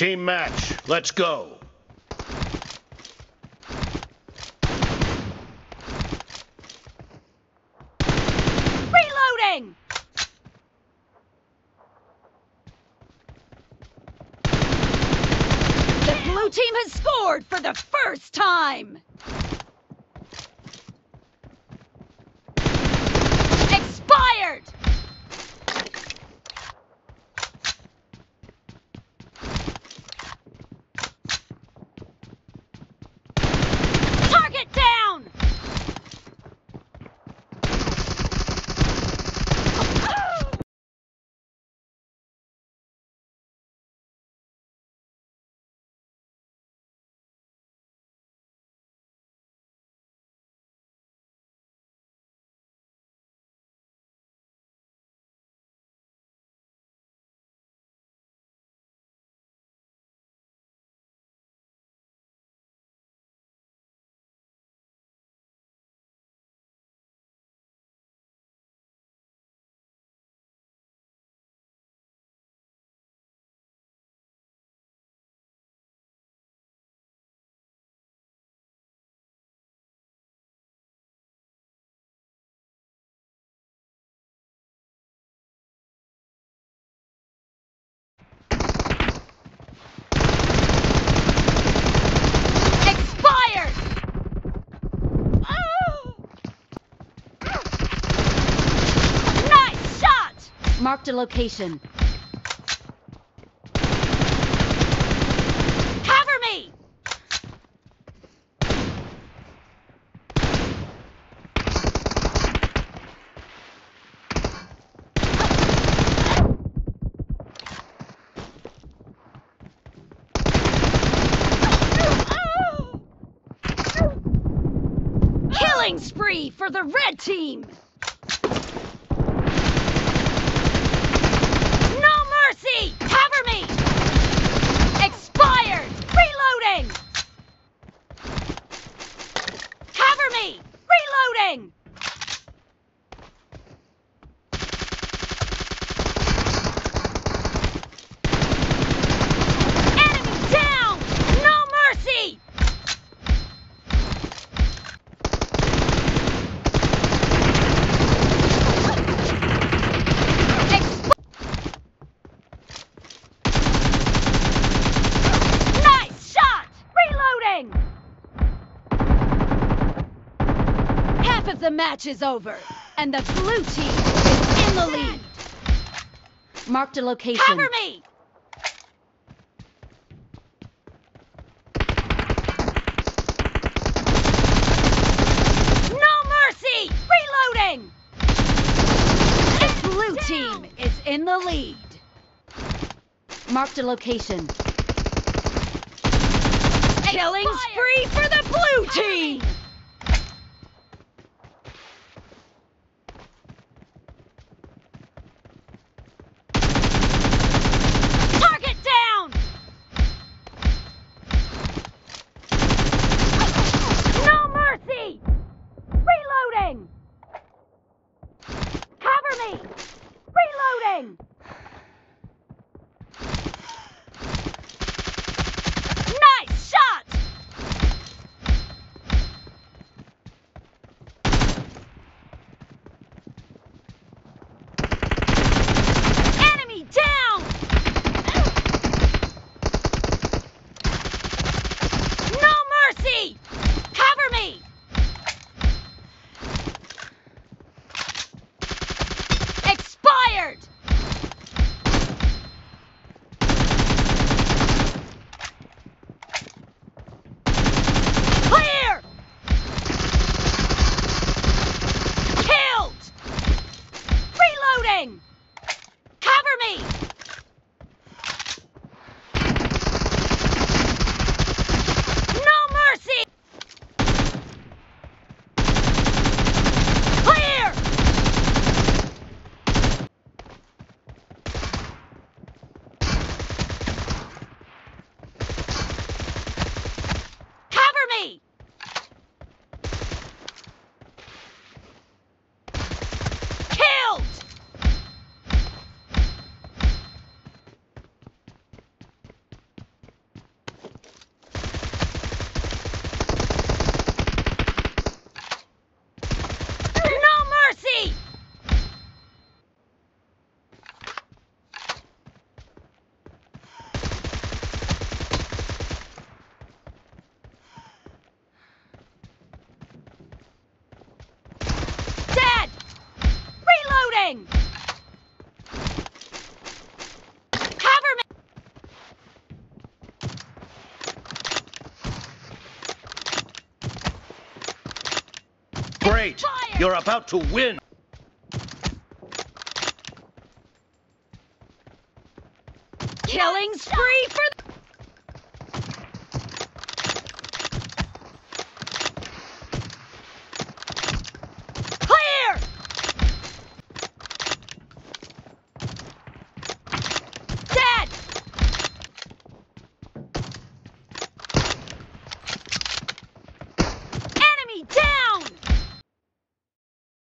Team match, let's go. Reloading! The blue team has scored for the first time! Expired! Marked a location. Cover me! Killing spree for the red team! No mercy! Cover me! Expired! Reloading! Cover me! Reloading! The match is over, and the blue team is in the lead. Marked a location. Cover me! No mercy! Reloading! The blue team is in the lead. Marked a location. Killing spree for the blue team! moving! Cover me! Great! Fire. You're about to win! Killing spree for the